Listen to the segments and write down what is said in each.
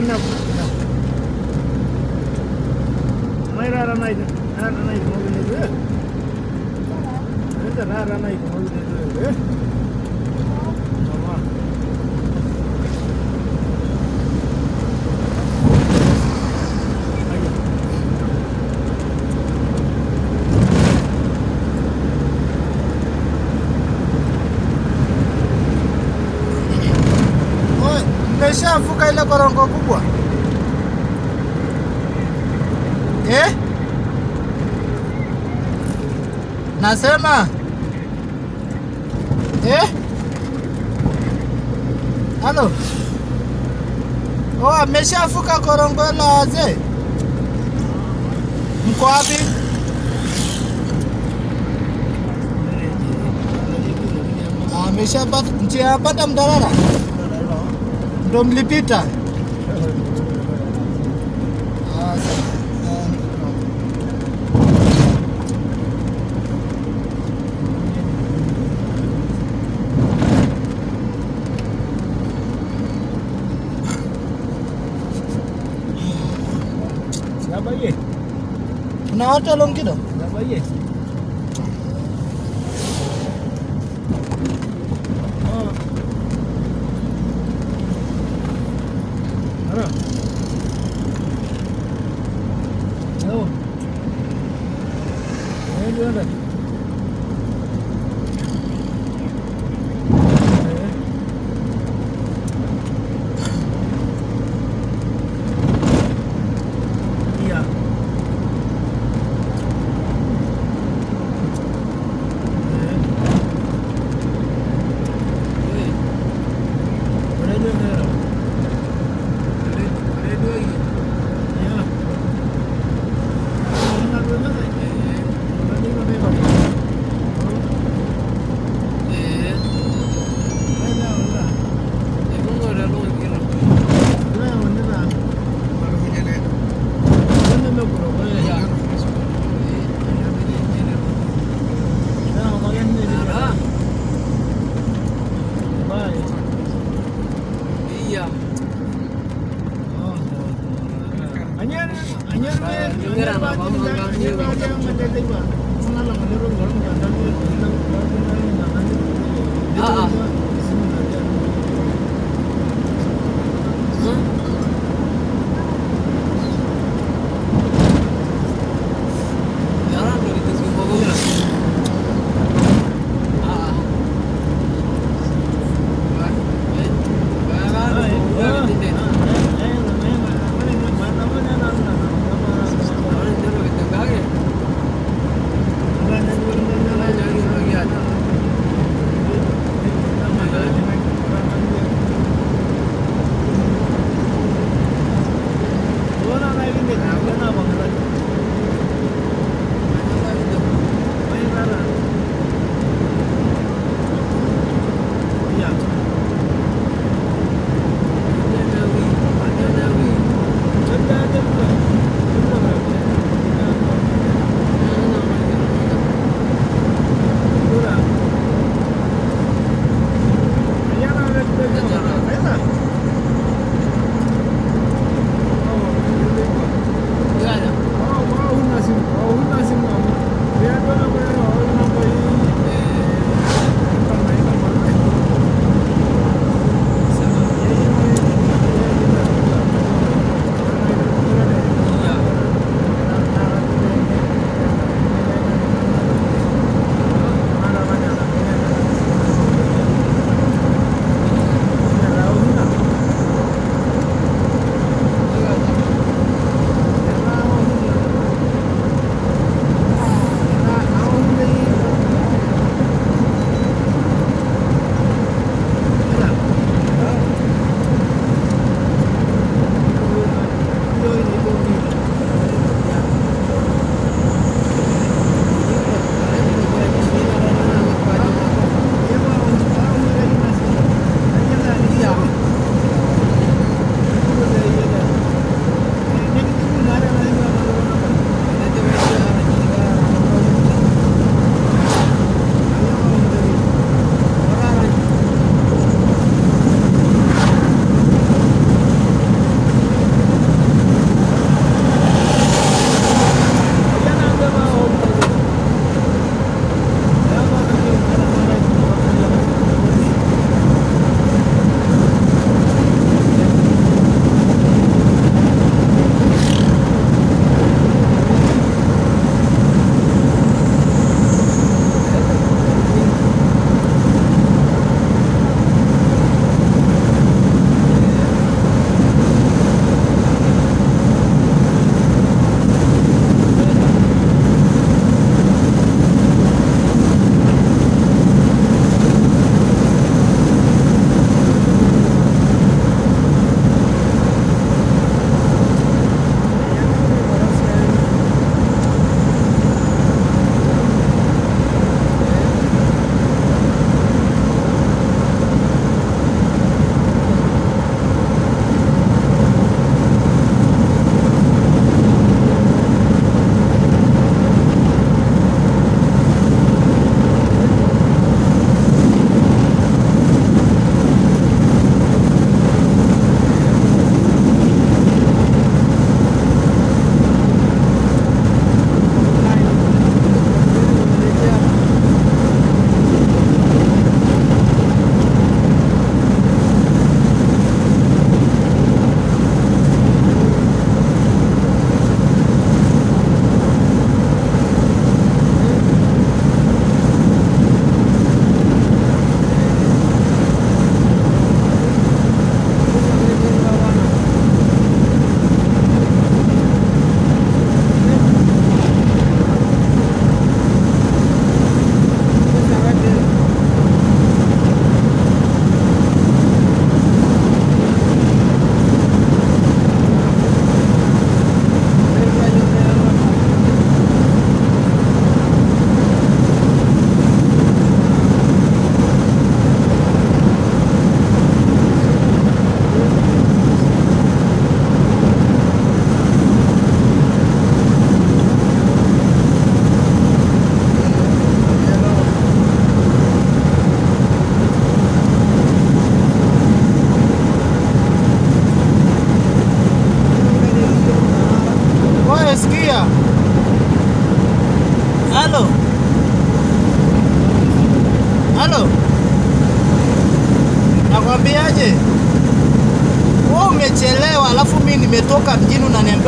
Não, não. Não era a Naida. Não era a Naida. Não era a Naida. Não era a Naida. Não era a Naida. Deixa eu ficar ele agora um pouco. Nasema eh? Halo. Oh, ameshafuka korongo la wazee. Mko wapi? Ameshapata njia yapata Mdarara, ndo mlipita? Ah. Ah, Kuna watu Longido?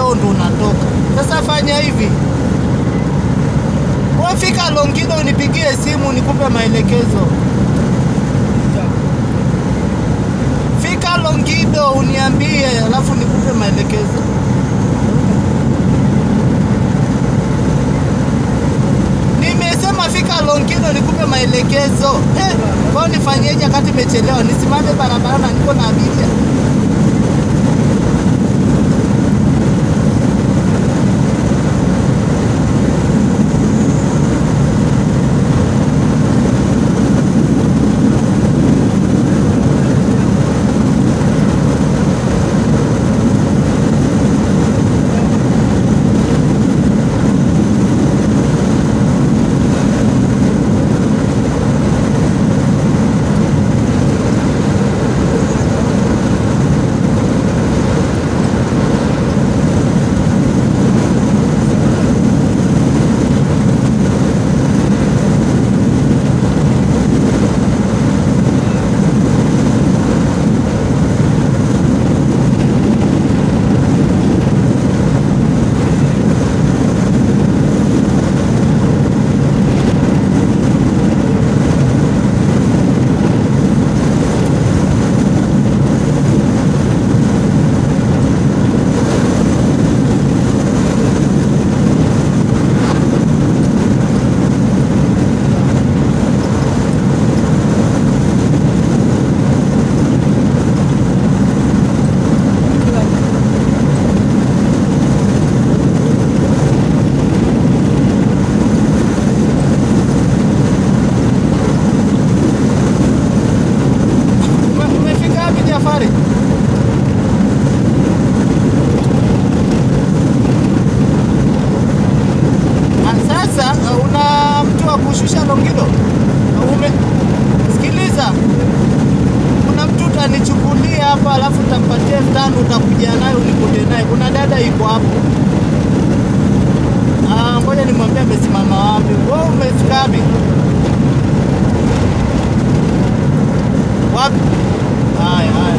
Wewe ndo unatoka. Sasa fanya hivi. wafika fika Longido unipigie simu nikupe maelekezo. Fika Longido uniambie alafu nikupe maelekezo. Nimesema fika Longido nikupe maelekezo. Eh, kwa hiyo nifanyeje wakati nimechelewa? Nisimame barabara na niko na abiria. Longido? Ume... Sikiliza, kuna mtu utanichukulia hapa, alafu utampatia elfu tano utakuja nayo unikute naye. Kuna dada iko hapo. Ah, ngoja nimwambie amesimama wapi. Wewe umefika wapi? Wapi? Haya, haya,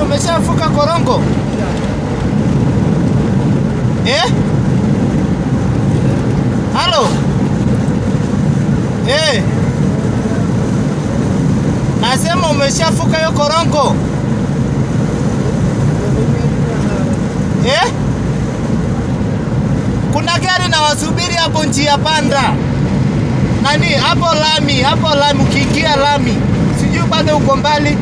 nani? Umeshafuka korongo eh? Halo eh? Nasema umeshafuka hiyo korongo eh? Kuna gari na wasubiri hapo njia panda nani hapo lami, hapo lami, ukiingia lami, sijui bado uko mbali